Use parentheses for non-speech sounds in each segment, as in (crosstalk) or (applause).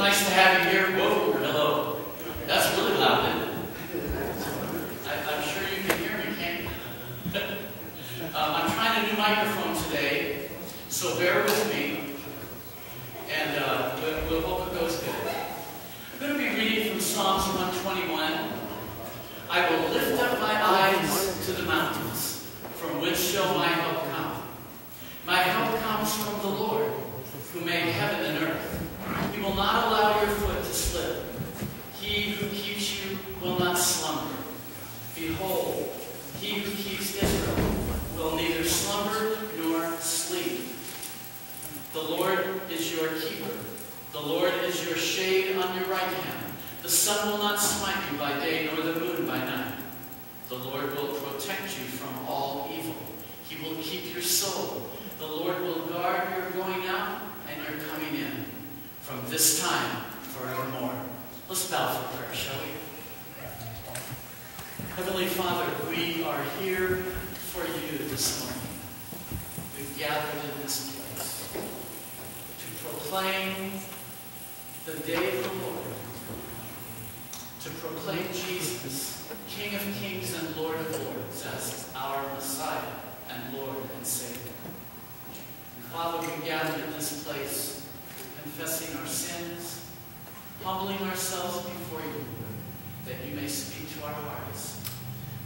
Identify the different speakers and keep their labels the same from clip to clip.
Speaker 1: nice to have you here. Whoa, hello. That's really loud, I, am sure you can hear me, can't you? (laughs) Um, I'm trying a new microphone today, so bear with me. And uh, we'll, we'll hope it goes good. I'm going to be reading from Psalms 121. I will lift up my eyes to the mountains, from which shall my help come. My help comes from the Lord, who made heaven and earth. He will not allow your foot to slip. He who keeps you will not slumber. Behold, he who keeps Israel will neither slumber nor sleep. The Lord is your keeper. The Lord is your shade on your right hand. The sun will not smite you by day, nor the moon by night. The Lord will protect you from all evil. He will keep your soul. The Lord will guard your going out and your coming in from this time forevermore. Let's bow for prayer, shall we? Heavenly Father, we are here for you this morning. We've gathered in this place to proclaim the day of the Lord, to proclaim Jesus, King of kings and Lord of lords, as our Messiah and Lord and Savior. Father, we gather in this place confessing our sins, humbling ourselves before you, that you may speak to our hearts.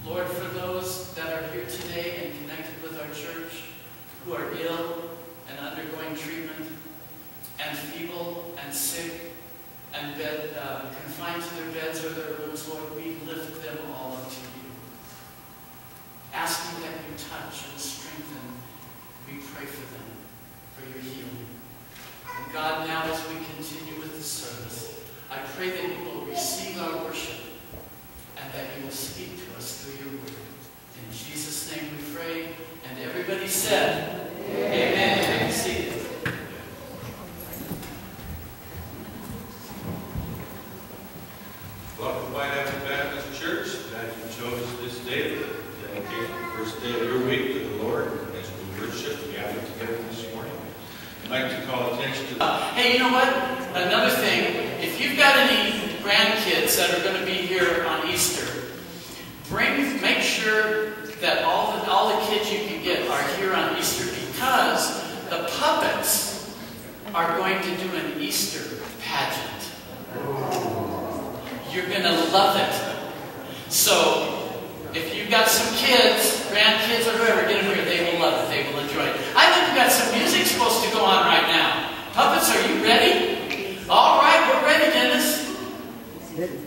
Speaker 1: Lord, for those that are here today and connected with our church who are ill and undergoing treatment, and feeble and sick and bed, uh, confined to their beds or their rooms, Lord, we lift them all up to you. Asking that you touch and strengthen, we pray for them, for your healing. God, now as we continue with the service, I pray that you will receive our worship and that you will speak to us through your word. In Jesus' name we pray, and everybody said, Amen. Amen. Be seated.
Speaker 2: Welcome, White Avenue Baptist Church. Glad you chose this day to dedicate the first day of your week to the Lord as we worship gather together this morning. I'd like to call attention to the
Speaker 1: Hey, you know what? Another thing, if you've got any grandkids that are going to be here on Easter, bring, make sure that all the, all the kids you can get are here on Easter because the puppets are going to do an Easter pageant. You're going to love it. So, if you've got some kids, grandkids, or whoever, get them here. They will love it. They will enjoy it. I think we've got some music supposed to go on right now. Puppets, are you ready? All right, we're ready, Dennis.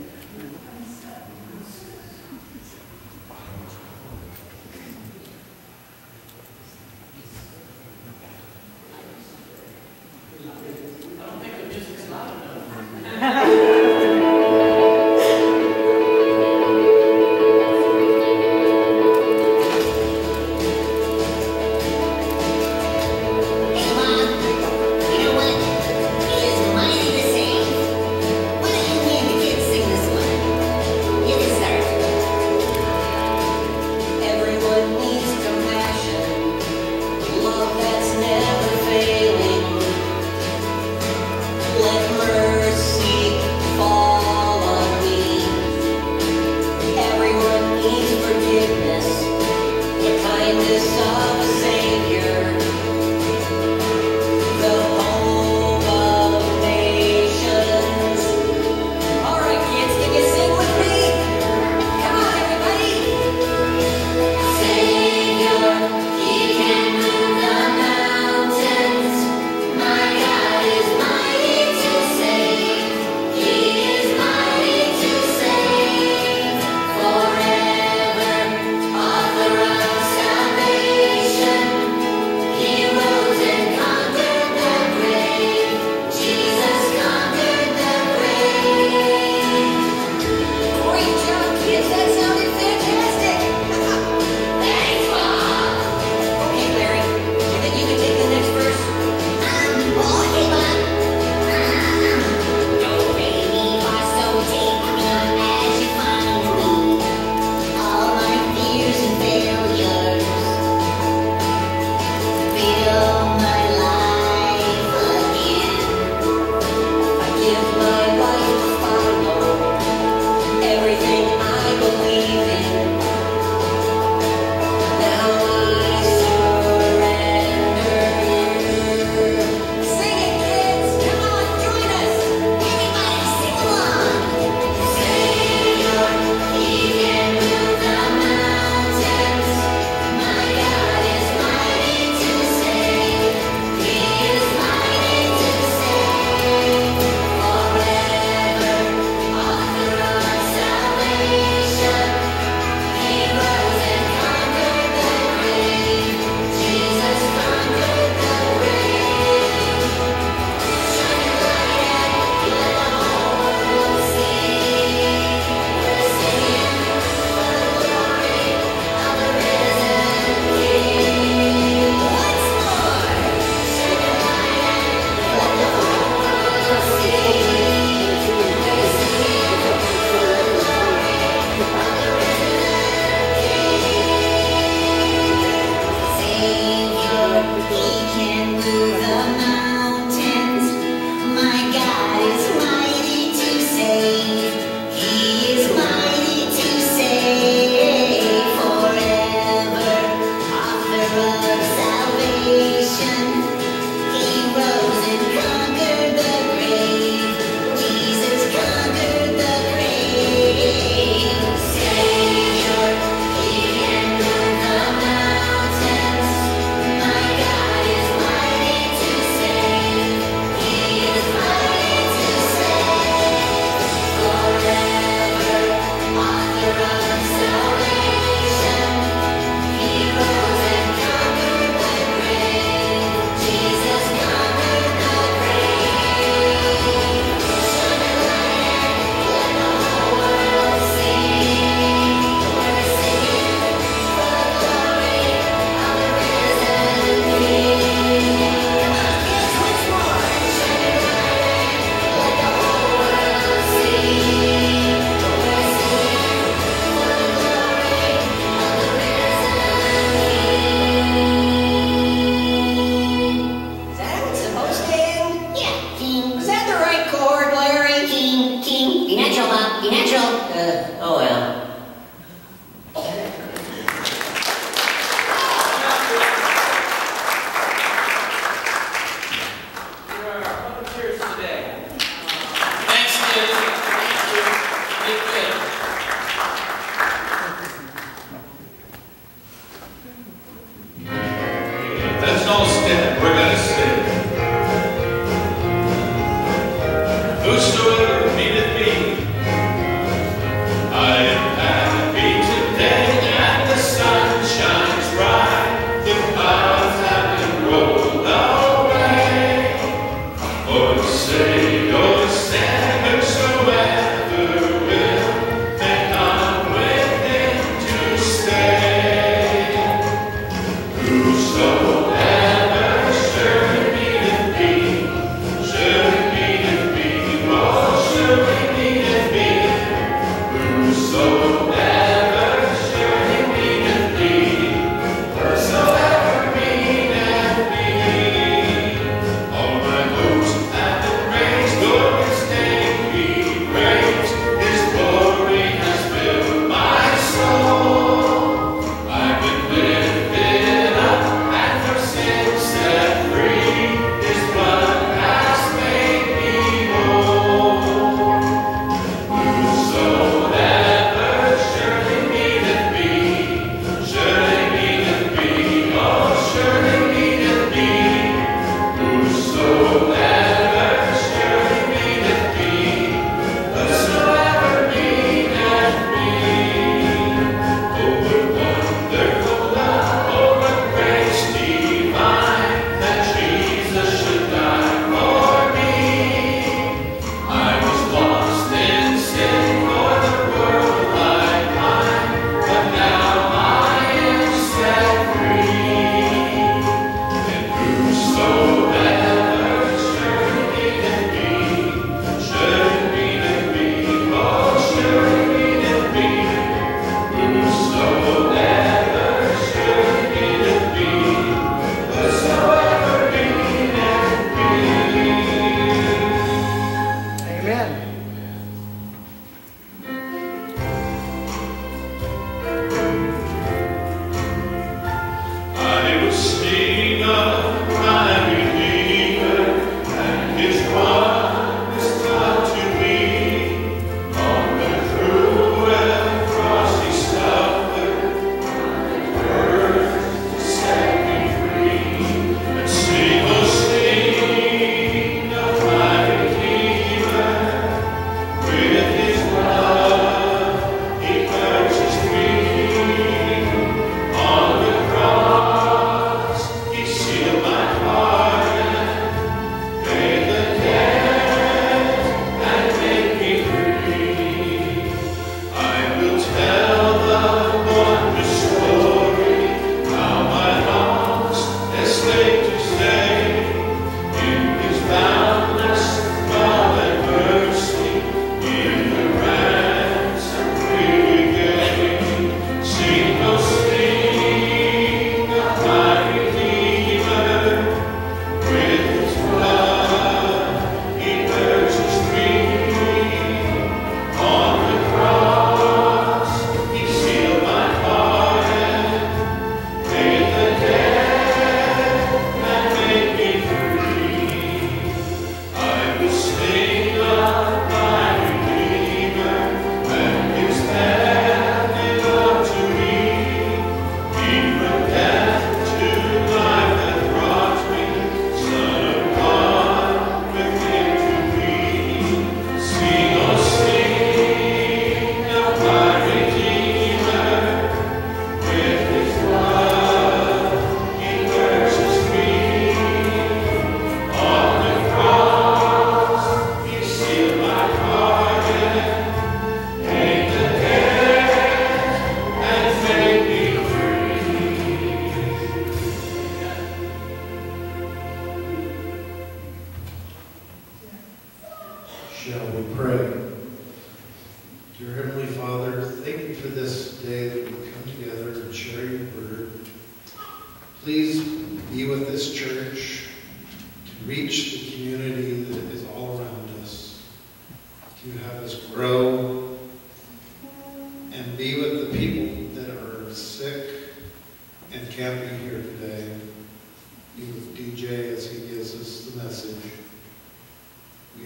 Speaker 3: Shall we pray?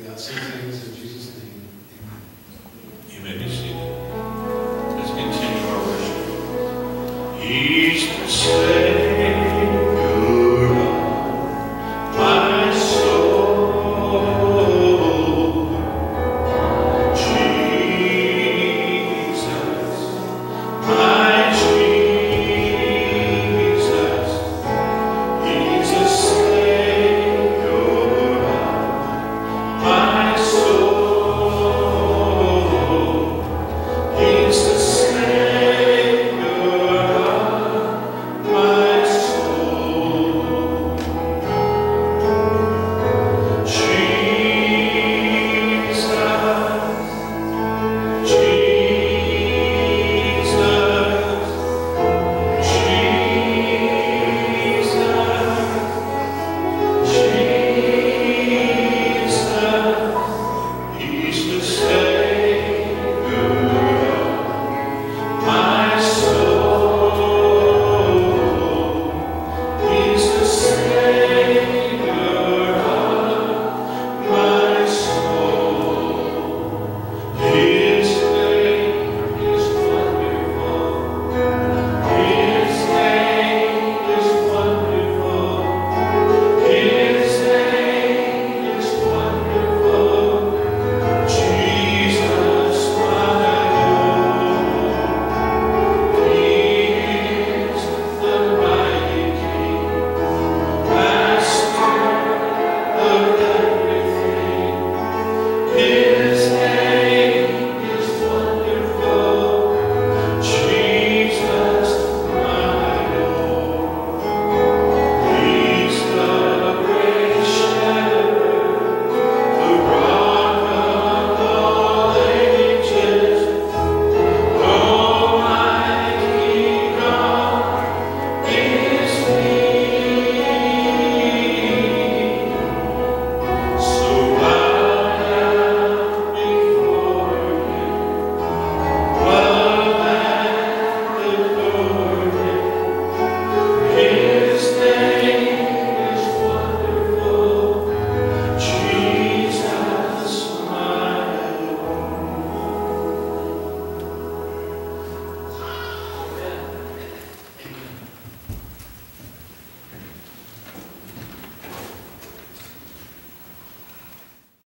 Speaker 3: We ask these things in Jesus' name. Amen.
Speaker 2: You may be seated. Let's continue our worship. He's the same.